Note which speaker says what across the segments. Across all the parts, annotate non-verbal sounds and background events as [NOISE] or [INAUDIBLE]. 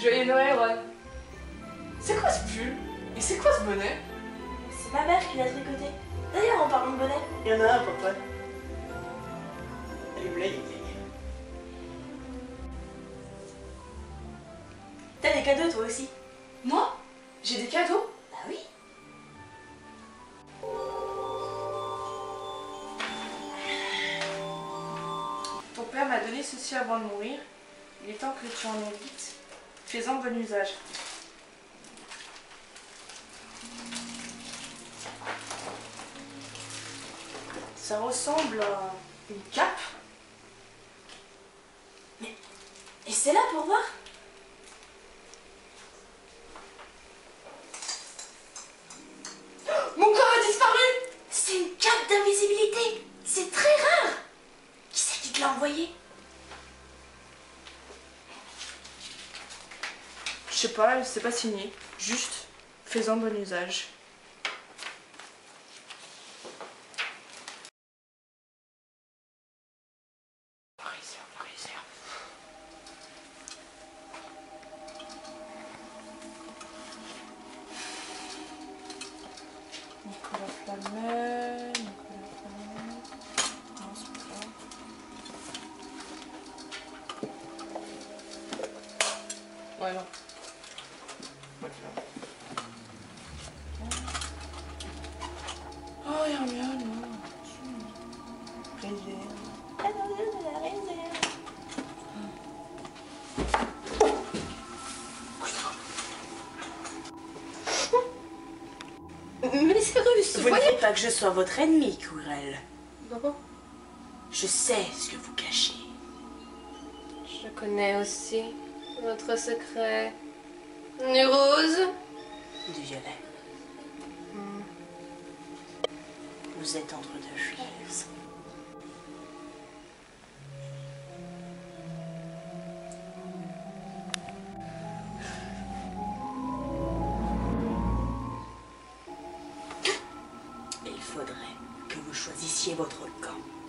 Speaker 1: Joyeux Noël, Ron. C'est quoi ce pull? Et c'est quoi ce bonnet?
Speaker 2: C'est ma mère qui l'a tricoté. D'ailleurs, en parlant de bonnet,
Speaker 3: Il y en a un, papa. Elle est blague.
Speaker 2: t'as des cadeaux toi aussi?
Speaker 1: Moi? J'ai des cadeaux?
Speaker 2: Bah oui.
Speaker 1: Ton père m'a donné ceci avant de mourir. Il est temps que tu en évites. Fais-en bon usage. Ça ressemble à une cape.
Speaker 2: Et c'est là pour voir
Speaker 1: Mon corps a disparu
Speaker 2: C'est une cape d'invisibilité. C'est très rare. Qui c'est qui te l'a envoyé
Speaker 1: Je sais pas, c'est pas signé. Juste, fais-en bon usage.
Speaker 2: Mais c'est russe,
Speaker 3: Vous ne voulez pas que je sois votre ennemi, Quirrell.
Speaker 2: Papa
Speaker 3: Je sais ce que vous cachez.
Speaker 4: Je connais aussi votre secret. Du rose
Speaker 3: Du violet.
Speaker 4: Hmm.
Speaker 3: Vous êtes entre deux chaises. Faudrait que vous choisissiez votre camp.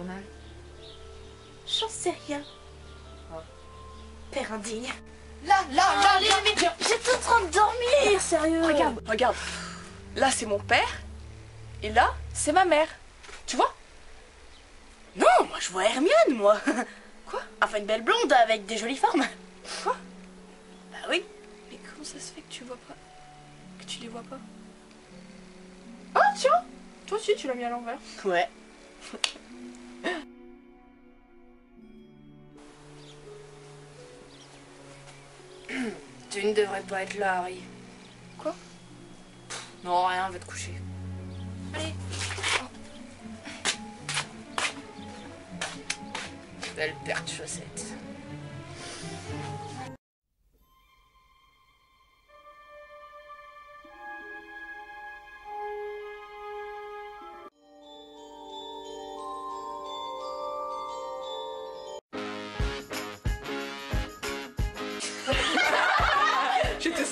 Speaker 1: Journal
Speaker 2: J'en sais rien.
Speaker 1: Ah.
Speaker 2: Père indigne.
Speaker 1: Là, là, là,
Speaker 2: Allez, mais j'étais en train de dormir, sérieux.
Speaker 1: Regarde, regarde. Là, c'est mon père. Et là, c'est ma mère. Tu vois?
Speaker 3: Non, moi je vois Hermione, moi. [LAUGHS]
Speaker 1: Quoi?
Speaker 3: Enfin, une belle blonde avec des jolies formes.
Speaker 1: Quoi?
Speaker 3: Bah oui.
Speaker 1: Mais comment ça se fait que tu vois pas Que tu les vois pas? Ah, tiens Toi aussi, tu l'as mis à l'envers.
Speaker 3: Ouais. [LAUGHS]
Speaker 4: Tu ne devrais pas être là, Harry.
Speaker 1: Quoi?
Speaker 4: Non, rien, va te coucher. Allez. Belle paire de chaussettes.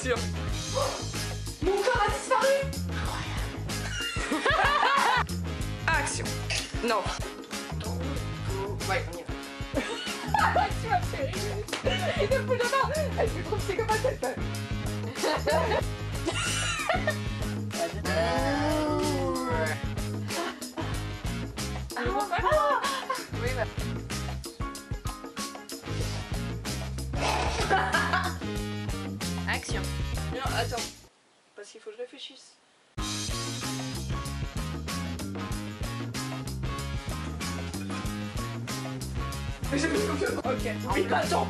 Speaker 1: Sûre. Mon corps a disparu [LAUGHS] Action. Non.
Speaker 4: Ouais, on y va. [LAUGHS]
Speaker 1: tu m'as fait rire. Et depuis le main, elle fait trop psychopathe cette Oui, Parce qu'il faut que je réfléchisse. Mais j'ai plus confiance. Ok.
Speaker 5: Oui, bah attends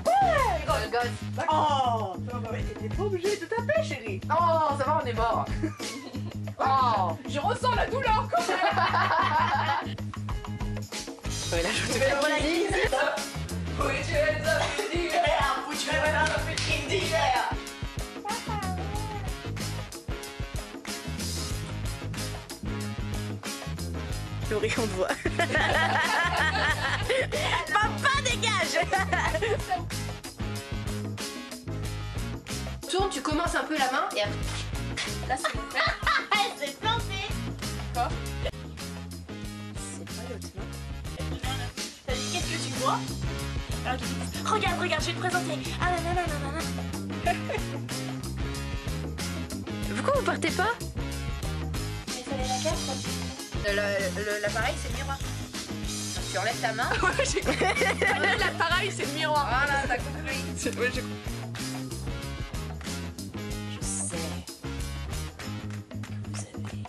Speaker 4: Gosse, gosse.
Speaker 5: Oh mais t'étais pas obligé de taper, chérie
Speaker 4: Oh, ça va, on est mort. [LAUGHS] Oh.
Speaker 1: Je ressens la douleur quand même.
Speaker 4: Ouais, là, je te
Speaker 5: fais la lise
Speaker 3: Laurie, on te voit. [LAUGHS] Papa, dégage
Speaker 1: Tourne, tu commences un peu la main et après. Là, c'est bon. [LAUGHS]
Speaker 3: Elle s'est plantée
Speaker 1: Quoi
Speaker 3: C'est pas l'autre, dit qu'est-ce que tu vois Alors, dis, Regarde, regarde, je vais te présenter. Ah nanana, nanana. Pourquoi vous partez pas
Speaker 5: Il fallait la casse,
Speaker 4: L'appareil, c'est le miroir. Tu enlèves ta main. [LAUGHS]
Speaker 1: Ouais, j'ai compris. L'appareil, c'est le miroir.
Speaker 4: Voilà, t'as compris.
Speaker 1: Ouais, j'ai compris.
Speaker 6: Je sais. Vous avez.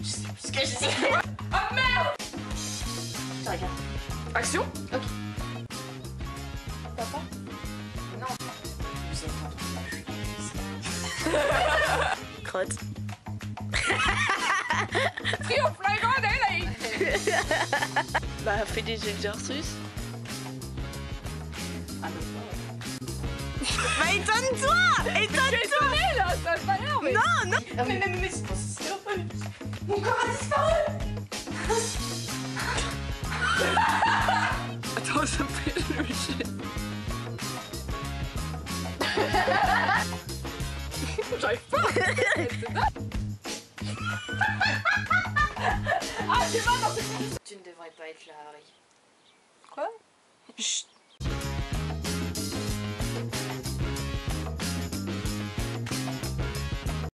Speaker 3: Je sais plus ce que je sais.
Speaker 1: Ah merde
Speaker 5: Je te regarde.
Speaker 1: Action Ok.
Speaker 5: Papa?
Speaker 6: Vous êtes en train de
Speaker 3: Crotte. [LAUGHS]
Speaker 1: Trio flagrant délit
Speaker 3: Bah, fais des exercices.
Speaker 6: Ah.
Speaker 3: Bah, étonne-toi Étonne-toi
Speaker 1: là, ça va pas l'air mais.
Speaker 3: Non, non
Speaker 5: Ah, mais, mais, mais, mais c'est pas- Mon corps a disparu
Speaker 1: Attends, ça fait le J'arrive pas
Speaker 4: Tu ne devrais pas être là, Harry.
Speaker 1: Quoi?
Speaker 3: Chut